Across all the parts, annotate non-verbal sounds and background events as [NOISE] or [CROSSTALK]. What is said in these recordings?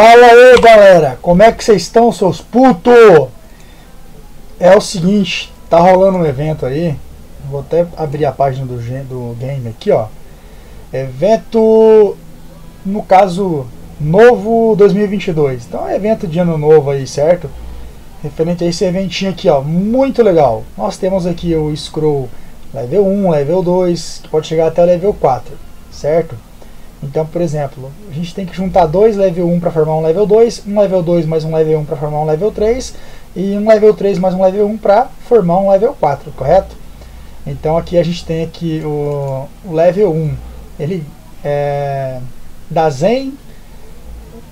Fala aí galera, como é que vocês estão, seus putos? É o seguinte, tá rolando um evento aí, vou até abrir a página do, do game aqui, ó. Evento, no caso, novo 2022. Então é evento de ano novo aí, certo? Referente a esse eventinho aqui, ó, muito legal. Nós temos aqui o scroll level 1, level 2, que pode chegar até level 4, certo? Então, por exemplo, a gente tem que juntar dois level 1 para formar um level 2, um level 2 mais um level 1 para formar um level 3, e um level 3 mais um level 1 para formar um level 4, correto? Então aqui a gente tem aqui o, o level 1, ele é, dá Zen,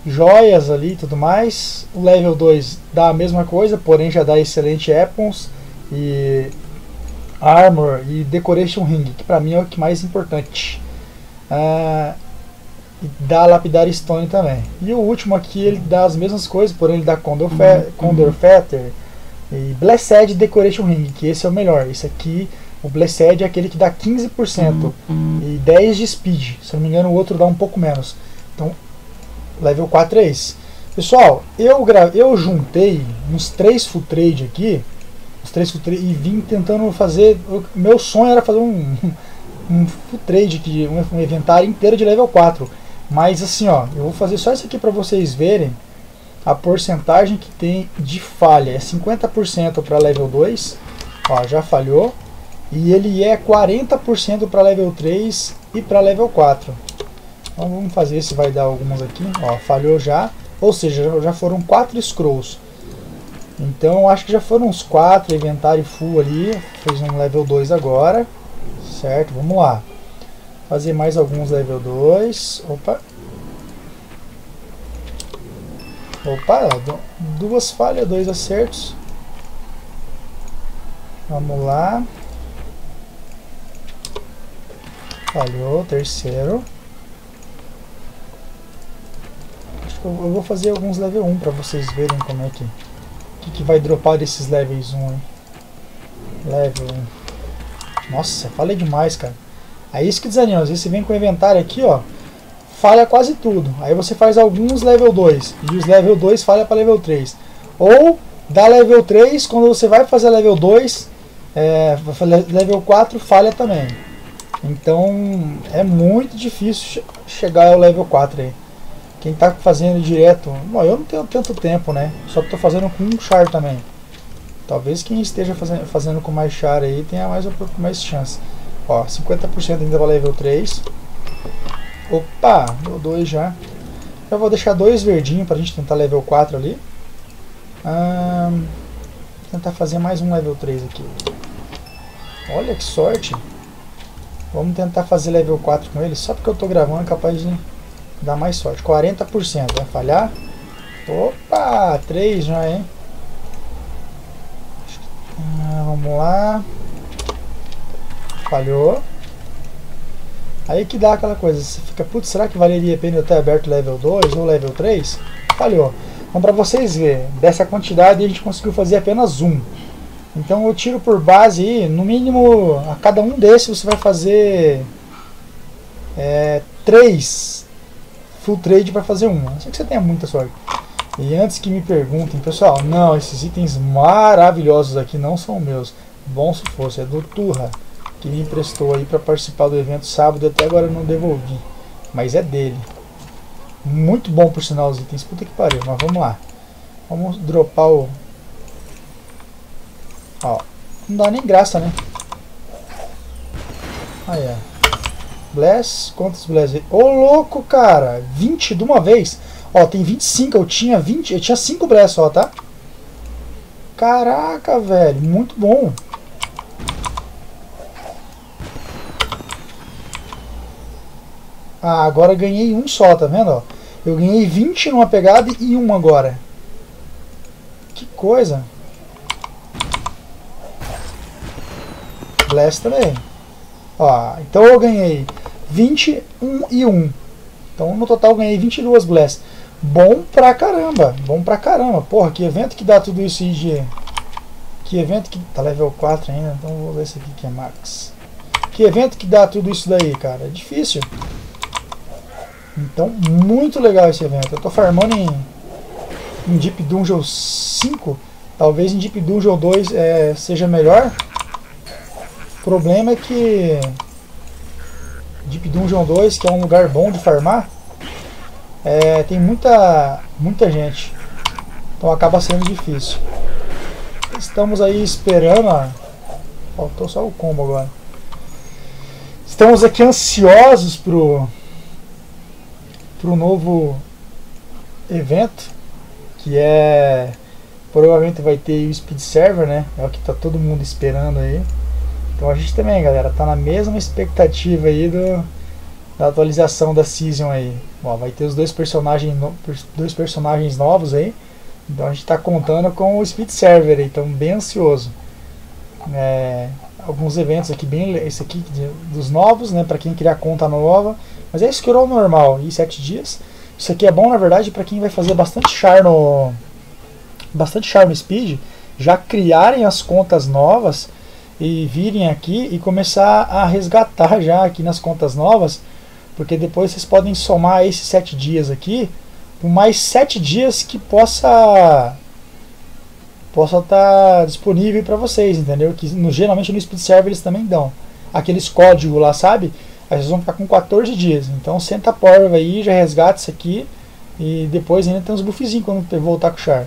joias ali e tudo mais. O level 2 dá a mesma coisa, porém já dá excelente weapons e armor e decoration ring, que para mim é o que mais importante. Uh, e dá lapidar stone também. E o último aqui ele dá as mesmas coisas, porém ele dá condor, fe condor feather e blessed decoration ring, que esse é o melhor. Esse aqui, o blessed é aquele que dá 15% e 10 de speed. Se não me engano, o outro dá um pouco menos. Então, level 4 é esse. Pessoal, eu eu juntei uns 3 full trade aqui, os 3 full trade e vim tentando fazer, o meu sonho era fazer um [LAUGHS] um full trade, um, um inventário inteiro de level 4 mas assim, ó, eu vou fazer só isso aqui para vocês verem a porcentagem que tem de falha. É 50% para level 2, ó, já falhou. E ele é 40% para level 3 e para level 4. Então vamos fazer se vai dar algumas aqui. Ó, falhou já. Ou seja, já foram 4 scrolls. Então acho que já foram uns 4 inventário full ali. Fez um level 2 agora. Certo, vamos lá. Fazer mais alguns level 2. Opa. Opa, duas falhas, dois acertos. Vamos lá. Falhou, terceiro. Acho que eu, vou fazer alguns level 1 para vocês verem como é que, que, que vai dropar desses levels 1 aí. Level 1. Nossa, falei demais, cara. É isso que desanima. Às vezes você vem com o inventário aqui, ó, falha quase tudo. Aí você faz alguns level 2 e os level 2 falha para level 3. Ou dá level 3, quando você vai fazer level 2, é, level 4 falha também. Então é muito difícil chegar ao level 4 aí. Quem está fazendo direto, bom, eu não tenho tanto tempo, né? Só que estou fazendo com um char também. Talvez quem esteja fazendo, fazendo com mais char aí tenha mais, mais chance. Ó, 50% ainda vai level 3. Opa, deu 2 já. Eu vou deixar dois verdinhos pra gente tentar level 4 ali. Ah, tentar fazer mais um level 3 aqui. Olha que sorte. Vamos tentar fazer level 4 com ele. Só porque eu tô gravando é capaz de dar mais sorte. 40%. Vai falhar? Opa, 3 já, hein? Ah, vamos lá. Falhou. Aí que dá aquela coisa, você fica, putz, será que valeria a pena eu ter aberto level 2 ou level 3? Falhou. Então para vocês verem, dessa quantidade a gente conseguiu fazer apenas um. Então eu tiro por base aí, no mínimo, a cada um desses você vai fazer é, três full trade para fazer um. Só que você tenha muita sorte. E antes que me perguntem, pessoal, não, esses itens maravilhosos aqui não são meus. Bom se fosse, é do Turra que me emprestou aí para participar do evento sábado, até agora eu não devolvi, mas é dele. Muito bom por sinal os itens, puta que pariu, mas vamos lá. Vamos dropar o... Ó, não dá nem graça, né? Aí, ó. Bless, quantos Bless? Ô, louco, cara! 20 de uma vez. Ó, tem 25, eu tinha 20, eu tinha 5 Bless só, tá? Caraca, velho, muito bom. Ah, agora ganhei um só, tá vendo? Eu ganhei 20 numa pegada e um agora. Que coisa. Blast também. Ó, então eu ganhei 20, 1 e 1. Então no total eu ganhei 22 Blast. Bom pra caramba, bom pra caramba. Porra, que evento que dá tudo isso de... Que evento que... Tá level 4 ainda, então vou ver esse aqui que é Max. Que evento que dá tudo isso daí, cara? É difícil. Então, muito legal esse evento. Eu tô farmando em, em Deep Dungeon 5. Talvez em Deep Dungeon 2 é, seja melhor. O problema é que Deep Dungeon 2, que é um lugar bom de farmar, é, tem muita, muita gente. Então acaba sendo difícil. Estamos aí esperando. Ó, faltou só o combo agora. Estamos aqui ansiosos pro, pro novo evento, que é provavelmente vai ter o Speed Server, né? É o que tá todo mundo esperando aí. Então a gente também, galera, tá na mesma expectativa aí do, da atualização da Season aí. Ó, vai ter os dois personagens, dois personagens novos aí. Então a gente está contando com o Speed Server, então bem ansioso. É, alguns eventos aqui bem esse aqui dos novos, né, para quem criar conta nova. Mas é scroll normal e 7 dias. Isso aqui é bom na verdade para quem vai fazer bastante char no bastante char no speed, já criarem as contas novas e virem aqui e começar a resgatar [LAUGHS] já aqui nas contas novas, porque depois vocês podem somar esses 7 dias aqui por mais 7 dias que possa possa estar tá disponível para vocês, entendeu? Que no, geralmente no Speed Server eles também dão aqueles códigos lá, sabe? Aí vocês vão ficar com 14 dias. Então senta a porva aí, já resgata isso aqui e depois ainda tem uns buffzinhos quando voltar com o Char.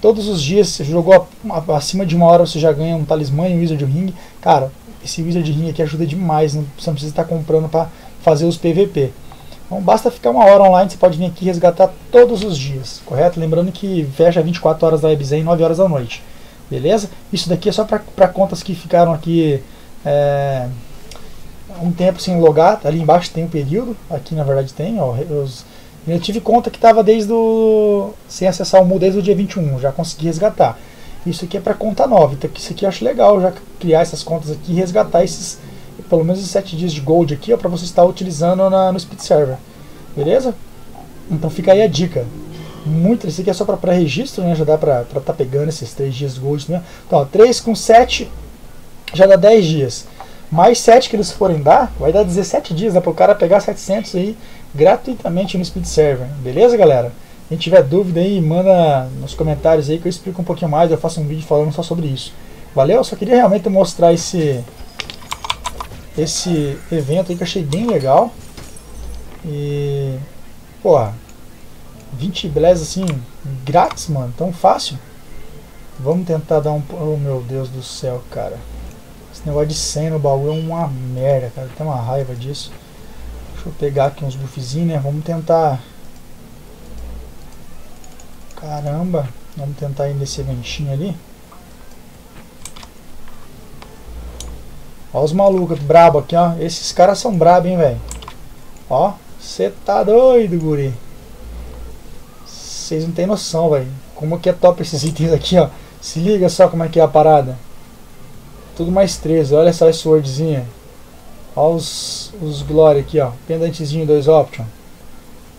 Todos os dias, você jogou acima de uma hora, você já ganha um talismã e um Wizard Ring. Cara, esse Wizard Ring aqui ajuda demais, não, você não precisa estar comprando para fazer os PVP. Então basta ficar uma hora online, você pode vir aqui resgatar todos os dias, correto? Lembrando que fecha 24 horas da WebZen e 9 horas da noite, beleza? Isso daqui é só para contas que ficaram aqui é, um tempo sem logar, ali embaixo tem um período, aqui na verdade tem, ó, eu tive conta que estava desde o, sem acessar o MU desde o dia 21, já consegui resgatar. Isso aqui é para conta nova, então isso aqui eu acho legal já criar essas contas aqui e resgatar esses pelo menos os 7 dias de gold aqui para você estar utilizando na, no Speed Server. Beleza? Então fica aí a dica. Muito, esse aqui é só para pré-registro, né? Já dá para estar tá pegando esses 3 dias de gold. Né? Então, ó, 3 com 7 já dá 10 dias. Mais 7 que eles forem dar, vai dar 17 dias né, para o cara pegar 700 aí gratuitamente no Speed Server. Beleza, galera? Quem tiver dúvida aí, manda nos comentários aí que eu explico um pouquinho mais. Eu faço um vídeo falando só sobre isso. Valeu? Eu só queria realmente mostrar esse, esse evento aí que eu achei bem legal. E. Porra, 20 blés assim, grátis, mano, tão fácil. Vamos tentar dar um. Oh meu Deus do céu, cara. Esse negócio de 100 no baú é uma merda, cara. Tem uma raiva disso. Deixa eu pegar aqui uns buffzinhos, né? Vamos tentar. Caramba, vamos tentar ir nesse eventinho ali. Ó os malucos brabo aqui, ó. Esses caras são brabos, hein, velho. Ó, você tá doido, guri. Vocês não tem noção, velho. Como que é top esses itens aqui, ó. Se liga só como é que é a parada. Tudo mais 13. Olha essa swordzinha. Ó os, os Glory aqui, ó. Pendantezinho 2 Option.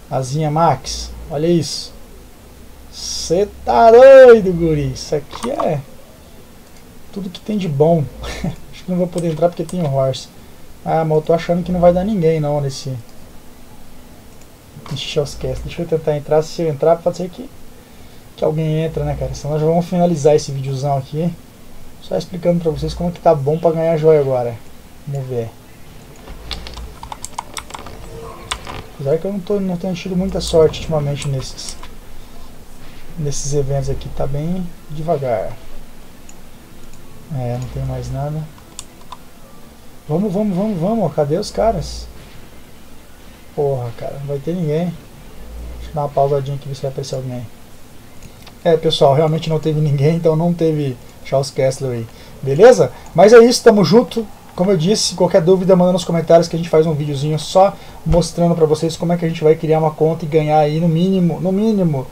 Asinha Max. Olha isso. Você tá doido, guri. Isso aqui é tudo que tem de bom. [LAUGHS] que não vou poder entrar porque tem Horse. Ah, mas eu tô achando que não vai dar ninguém não nesse... Nesse Shellscast. Deixa eu tentar entrar. Se eu entrar, pode ser que, que alguém entra, né, cara? Senão nós já vamos finalizar esse videozão aqui. Só explicando pra vocês como que tá bom pra ganhar joia agora. Vamos ver. Apesar que eu não, tô, não tenho tido muita sorte ultimamente nesses, nesses eventos aqui. Tá bem devagar. É, não tem mais nada. Vamos, vamos, vamos, vamos. Cadê os caras? Porra, cara, não vai ter ninguém. Deixa eu dar uma pausadinha aqui ver se vai aparecer alguém. É, pessoal, realmente não teve ninguém, então não teve Charles Kessler aí. Beleza? Mas é isso, tamo junto. Como eu disse, qualquer dúvida, manda nos comentários que a gente faz um videozinho só mostrando pra vocês como é que a gente vai criar uma conta e ganhar aí no mínimo, no mínimo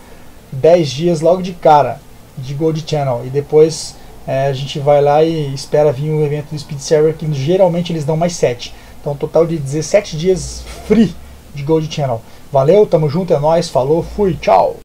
10 dias logo de cara de Gold Channel. E depois é, a gente vai lá e espera vir o evento do Speed Server, que geralmente eles dão mais 7. Então, um total de 17 dias free de Gold Channel. Valeu, tamo junto, é nóis, falou, fui, tchau!